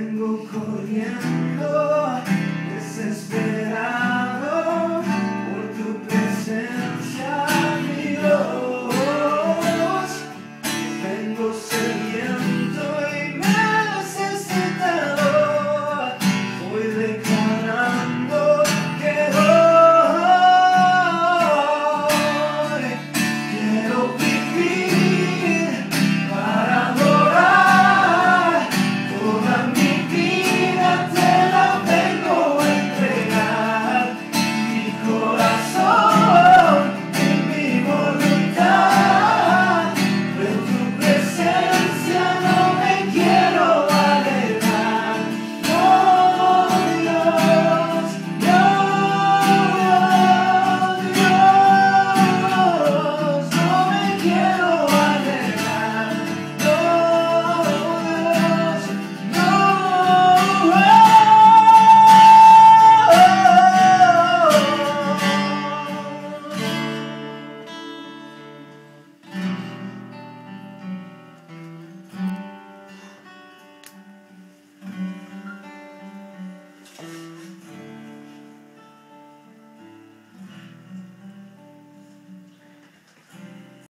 vengo corriendo.